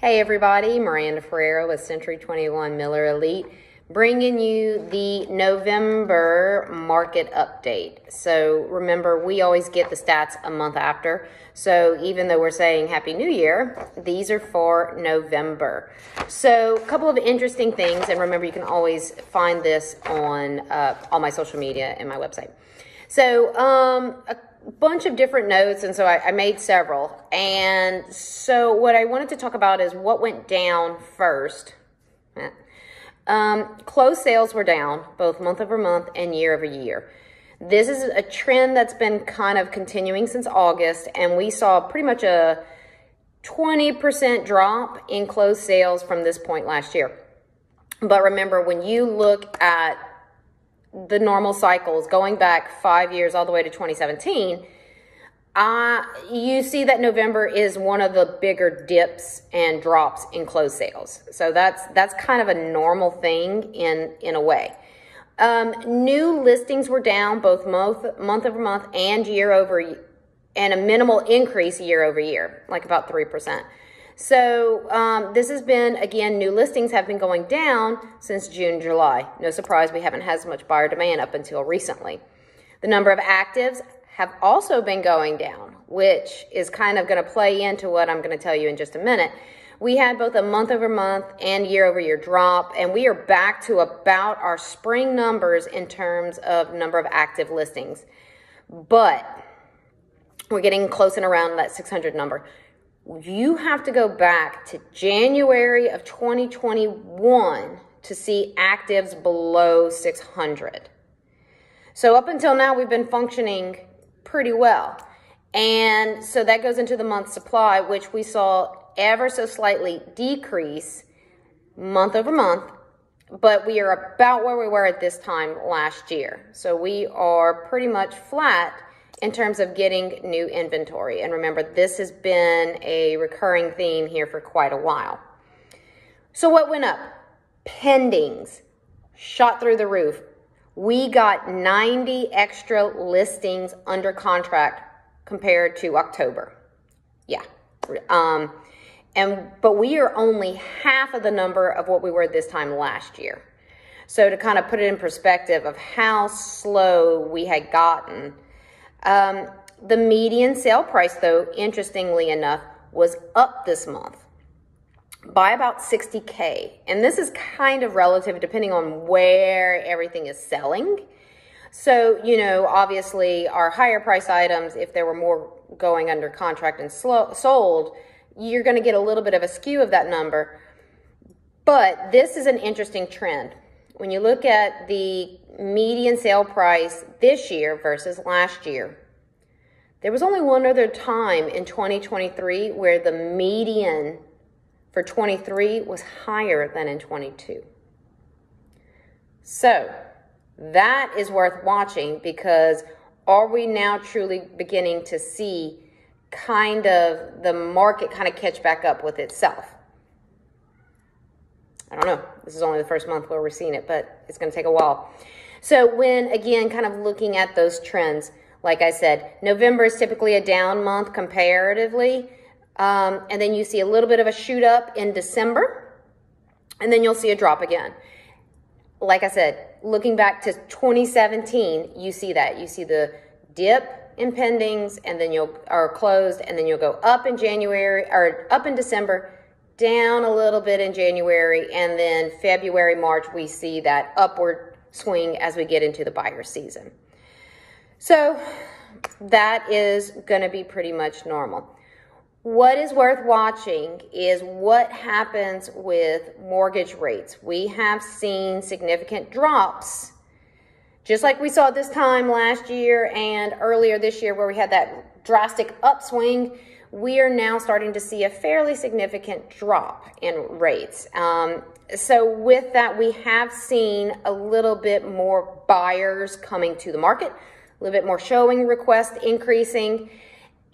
Hey everybody, Miranda Ferreira with Century 21 Miller Elite, bringing you the November market update. So remember, we always get the stats a month after. So even though we're saying Happy New Year, these are for November. So a couple of interesting things, and remember, you can always find this on uh, all my social media and my website. So um, a bunch of different notes, and so I, I, made several. And so, what I wanted to talk about is what went down first. Um, closed sales were down both month over month and year over year. This is a trend that's been kind of continuing since August, and we saw pretty much a 20% drop in closed sales from this point last year. But remember, when you look at the normal cycles going back five years all the way to 2017, uh, you see that November is one of the bigger dips and drops in closed sales. So that's that's kind of a normal thing in in a way. Um, new listings were down both month month over month and year over, and a minimal increase year over year, like about three percent. So um, this has been, again, new listings have been going down since June, July. No surprise, we haven't had as much buyer demand up until recently. The number of actives have also been going down, which is kind of going to play into what I'm going to tell you in just a minute. We had both a month over month and year over year drop, and we are back to about our spring numbers in terms of number of active listings. But we're getting close and around that 600 number you have to go back to January of 2021 to see actives below 600. So up until now, we've been functioning pretty well. And so that goes into the month supply, which we saw ever so slightly decrease month over month, but we are about where we were at this time last year. So we are pretty much flat in terms of getting new inventory. And remember, this has been a recurring theme here for quite a while. So what went up? Pendings shot through the roof. We got 90 extra listings under contract compared to October. Yeah. Um, and but we are only half of the number of what we were this time last year. So to kind of put it in perspective of how slow we had gotten, um, the median sale price, though, interestingly enough, was up this month by about 60K. And this is kind of relative depending on where everything is selling. So, you know, obviously our higher price items, if there were more going under contract and slow, sold, you're going to get a little bit of a skew of that number. But this is an interesting trend. When you look at the median sale price this year versus last year, there was only one other time in 2023 where the median for 23 was higher than in 22. So that is worth watching because are we now truly beginning to see kind of the market kind of catch back up with itself? I don't know. This is only the first month where we're seeing it, but it's going to take a while. So when, again, kind of looking at those trends, like I said, November is typically a down month comparatively. Um, and then you see a little bit of a shoot up in December. And then you'll see a drop again. Like I said, looking back to 2017, you see that. You see the dip in pendings and then you'll are closed and then you'll go up in January or up in December down a little bit in January, and then February, March, we see that upward swing as we get into the buyer season. So that is going to be pretty much normal. What is worth watching is what happens with mortgage rates. We have seen significant drops, just like we saw this time last year and earlier this year, where we had that drastic upswing we are now starting to see a fairly significant drop in rates. Um, so with that, we have seen a little bit more buyers coming to the market, a little bit more showing requests increasing.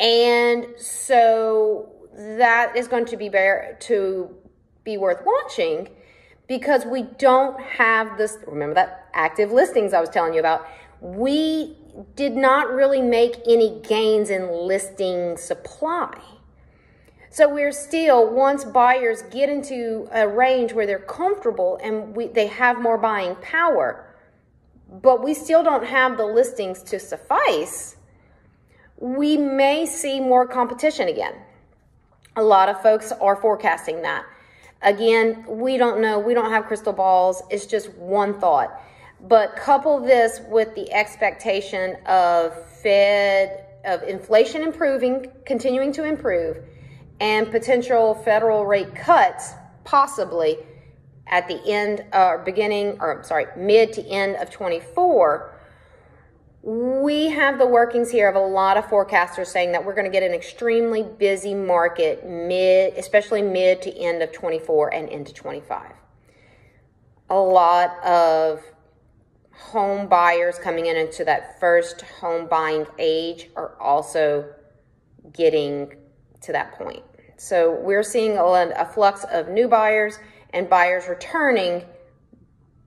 And so that is going to be bear, to be worth watching because we don't have this, remember that active listings I was telling you about. We did not really make any gains in listing supply. So we're still, once buyers get into a range where they're comfortable and we, they have more buying power, but we still don't have the listings to suffice, we may see more competition again. A lot of folks are forecasting that. Again, we don't know. We don't have crystal balls. It's just one thought. But couple this with the expectation of Fed, of inflation improving, continuing to improve, and potential federal rate cuts, possibly at the end or beginning, or I'm sorry, mid to end of 24 we have the workings here of a lot of forecasters saying that we're going to get an extremely busy market mid, especially mid to end of 24 and into 25. A lot of home buyers coming in into that first home buying age are also getting to that point. So we're seeing a, flux of new buyers and buyers returning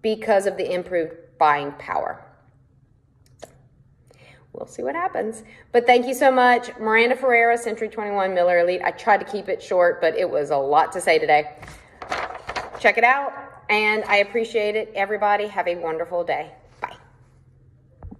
because of the improved buying power we'll see what happens. But thank you so much. Miranda Ferreira, Century 21 Miller Elite. I tried to keep it short, but it was a lot to say today. Check it out, and I appreciate it. Everybody, have a wonderful day.